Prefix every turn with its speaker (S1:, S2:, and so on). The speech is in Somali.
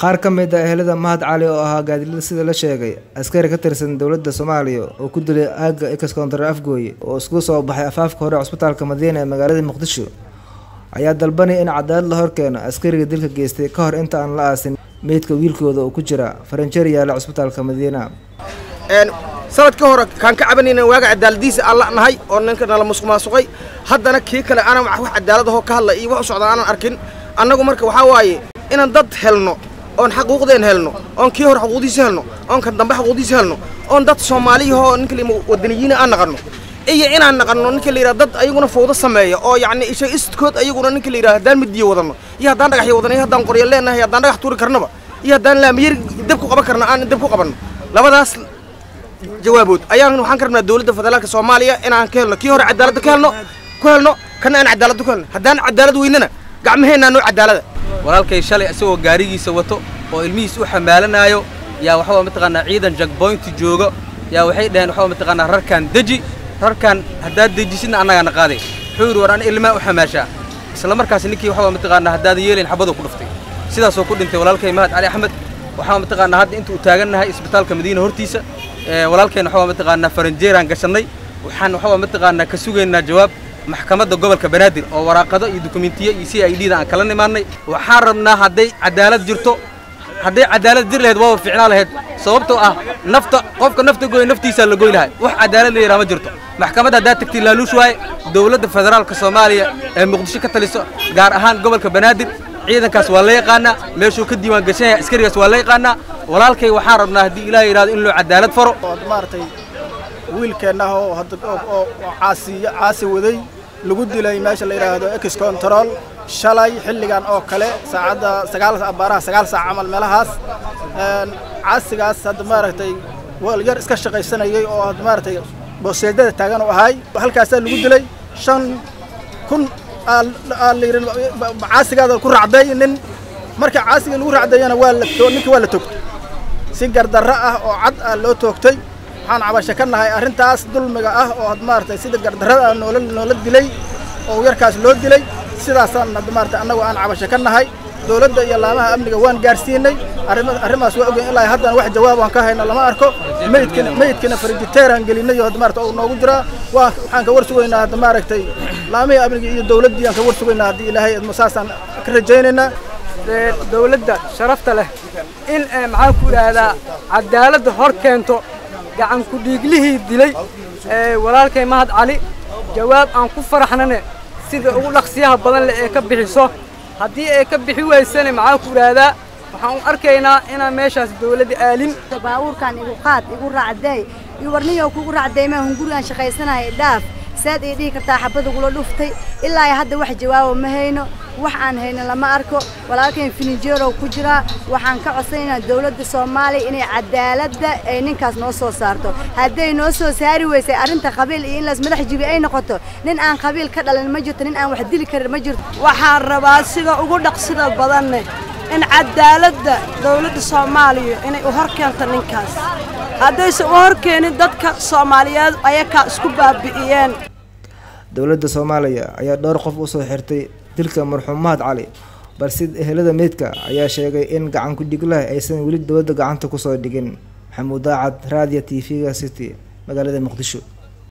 S1: qaar ka mid ah ehelada mahad cali oo ahaa gaadilada sida la sheegay askari ka tirsan dowladda soomaaliya oo ku dilay aagga ex koontar afgooye oo isku soo baxay afaafka hore cusbitaalka madiina ee magaalada muqdisho ayaa dalbanaya in cadaalad la horkeeno askariga dilka geystay ka hor inta aan la aasin meydka wiilkooda oo ku jira faranjeer yaalla cusbitaalka madiina
S2: sanad ka hore kaan ka cabanayna waaga cadaaladiisa aan la nahay oo ninka nala musuqmaasuqay haddana kii kale aanan wax cadaalad ahoo ka hadla iyo wax u socda aanan arkin annagu marka waxaa waaye inaan dad helno oon xaquuqdeen helno oon kii hore xaquuqdiisa helno oon kan dambe xaquuqdiisa helno oon dad soomaaliyahoo ninka la wadaniyiina aan naqanno iyo inaan naqanno ninka la yidhaha dad ayaguna fawdo sameeya oo yacni isha istkood ayaguna ninka la yidhaha haddaan midiyo wadanno iyo haddaan dhagaxyo wadanno iyo haddaan qoryo leenahay haddaan dhagax tuuri karnaba iyo haddaan laamiyar dab ku qaban karna aan dab ku qabanno. Labadaas jawaabood ayaan waxaan ka rabnaa dowladda federaalka soomaaliya inaan ka helno kii hore cadaaladda ka helno ku helno kana aan cadaaladda ku helno. Haddaan cadaalad weynana gacmaheennaa noo cadaalada
S3: walaalkay shalay isagoo gaarigiisa wato oo ilmihiis u xamaalanaayo. Yaa waxaa mataqaanaa ciidan jagboynti jooga yaa waxay dhaheen waxaa mataqaanaa rarkaan deji. Rarkaan haddaad dejisidna annagaana qaaday wuxuu yidhi war an ilmaa u xamaashaa. Isla markaas ninkii waxaa mataqaanaa haddaadan yeelayn xabaduu ku dhuftay. Sidaasoo ku dhintay walaalkay mahad cali axmed waxaa mataqaanaa hadda inta uu taagannahay isbitaalka madiina hortiisa. Walaalkayna waxaa mataqaanaa faranjeeraan gashannay waxaan waxaa mataqaanaa ka sugaynaa jawaab maxkamadda gobolka banaadir oo waraaqado iyo dukumentiyo iyo c i d da aan kala nimaannay waxaan rabnaa hadday cadaalad jirto hadday cadaalad jir lahayd waaba ficnaa lahayd sababtoo ah nafta qofka nafta goy naftiisaa la goy lahay wax cadaalad la yidhaha ma jirto. Maxkamadda haddaad tagtay laaluush waaye dowladda federaalka soomaaliya ee muqdisho ka taliso gaar ahaan gobolka banaadir ciidankaas waa la yaqaanaa meeshuu ka diiwaan gashan yahay askarigaas waa la yaqaanaa. Walaalkay waxaan rabnaa haddii ilaah yidhahdo in loo cadaalad faro.
S4: Maaragtay wiilkeenna oo caasi waday lagu dilay meesha la yidhaahdo ex control shalay xilligan oo kale saacadda sagaal abaaraha sagaal saac camal meelahaas. Caasigaas hadda maaragtay yar iska shaqaysanayay oo hadda maaragtay booseedada taagan oo ahay halkaasaa lagu dilay shan kun caasigaada ku racday nin. Marka caasiga lagu racdayana waa la ninkii waa la togtay. Si gardarro ah oo cad ah loo toogtay waxaan cabasho ka nahay arrintaas dulmiga ah oo had maaragtay sida gardarrada ah noola noola dilay oo yarkaas loo dilay sidaasaan had maaragtay annagu aan cabasho ka nahay dowladda iyo laamaha amniga waan gaarsiinay. Arrimaas waa ogeyn ilaa haddana wax jawaab aan ka hayno lama arko. Meydkina meydkina farijiteeraan gelinay oo hadda maaragtay uu noogu jiraa waa waxaan ka war sugaynaa hadda maaragtay laamihii amniga iyo dowladdii aan ka war sugaynaa haddii ilaahay saasaan ka rajaynaynaa
S5: dowladda sharafta leh in maxaan ku idhaahdaa cadaaladda hor keento gacan ku-dhiiglihii dilay walaalkay mahad cali jawaab aan ku faraxnane sida ugu dhaqsiyaha badan leh ee ka bixiso. Haddii ay ka bixi weysane maxaan ku idhaahdaa waxaan u arkaynaa inaan meeshaas dowladda aalin.
S6: Baabuurkan igu qaad igu raacday iyo warniyo kugu raacday ma hungurigaan shaqaysanaya dhaaf. Saad ay dhihi kartaa xabada gula dhuftay ilaa hadda wax jawaabo ma hayno wax aan hayno lama arko walaalkan filinjeerow ku jiraa waxaan ka codsanaynaa dowladda soomaaliya inay cadaaladda ay ninkaas noo soo saarto. Hadday noo soo saari weysay arrinta qabiil iyo in laas madax jibi ay noqoto nin aan qabiil ka dhalin ma jirto nin aan wax dili karin ma jirto.
S7: Waxaan rabaa sida ugu dhaqsida badanne in cadaaladda dowladda soomaaliya inay u hor keento ninkaas. Haddayse u hor keenin dadka soomaaliyeed ayakaa isku baabi'iyeen
S1: dowladda soomaaliya ayaa dhowr qof u soo xirtay dilka marxuum mahad cali balse ehelada meydka ayaa sheegay in gacan ku-dhiglaha aysan weli dowladda gacanta ku soo dhigin. Maxamuud daacad raadiyo t v-ga city magaalada muqdisho